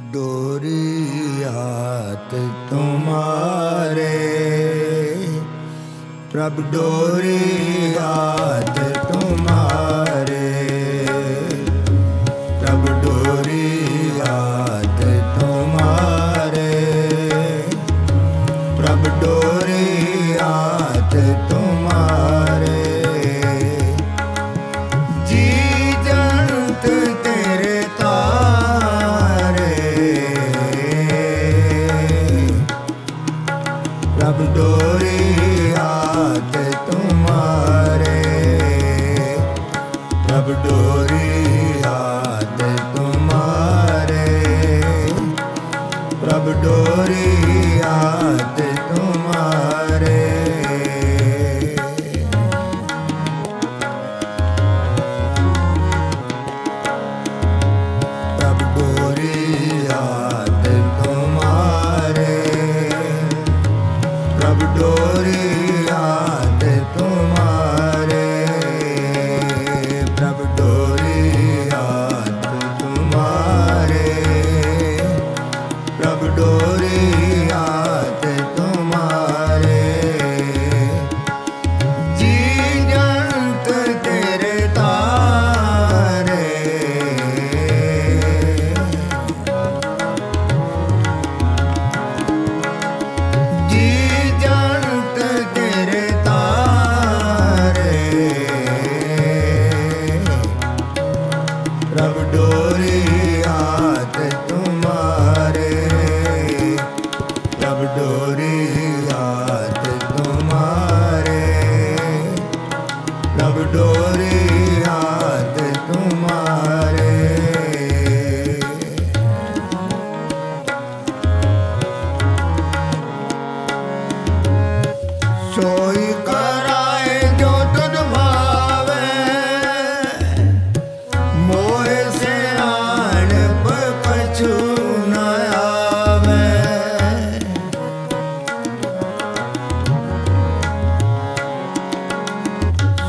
डोरी हाथ तुम्हारे। प्रभ डोरी याद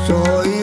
所以。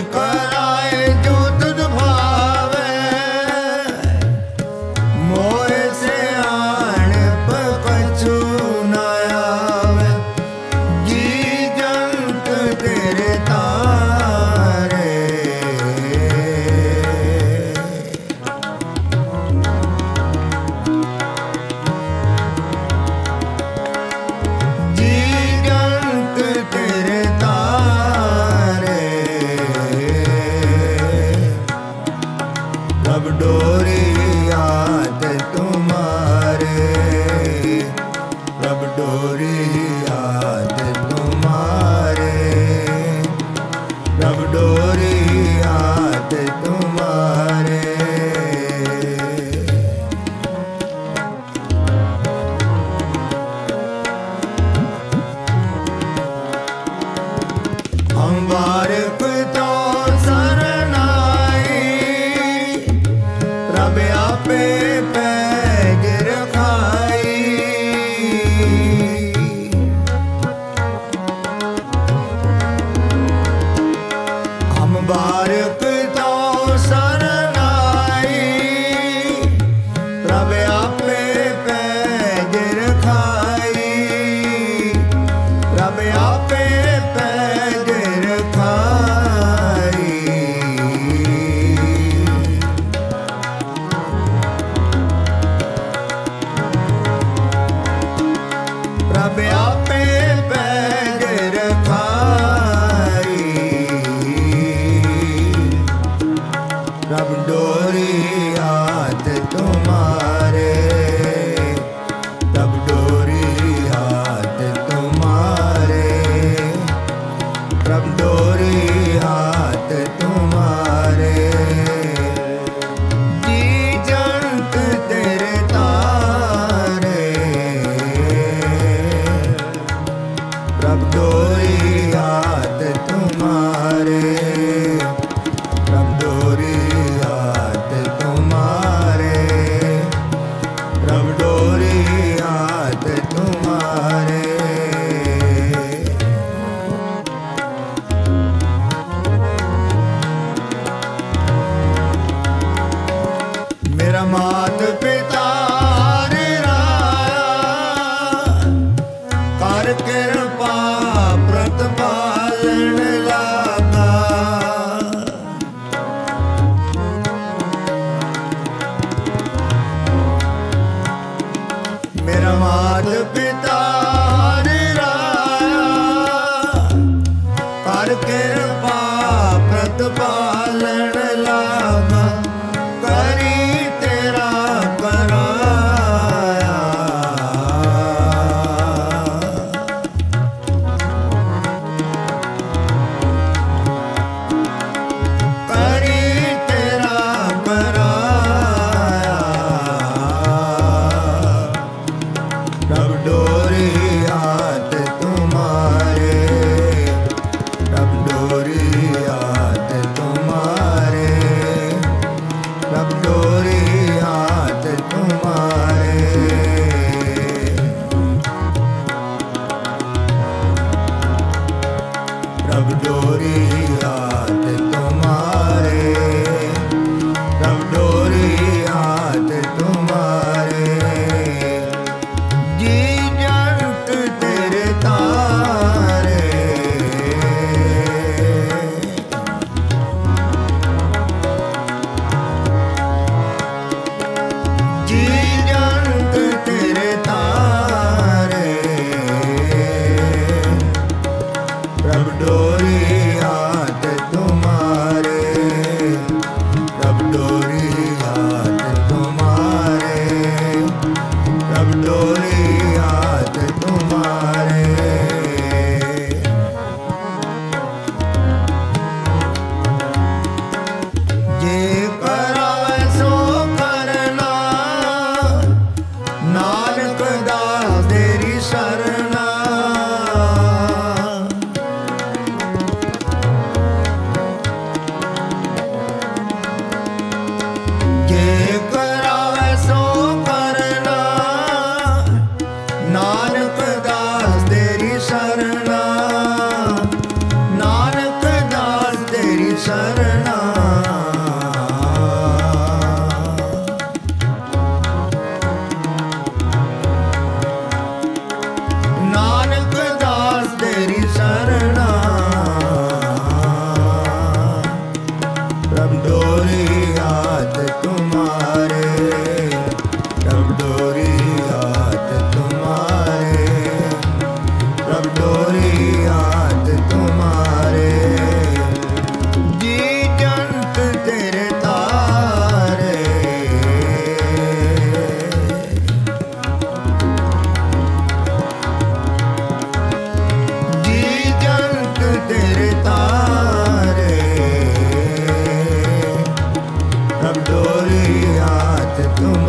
अब डोरी हाथ डोली हाथ तुम्हारे याद तुम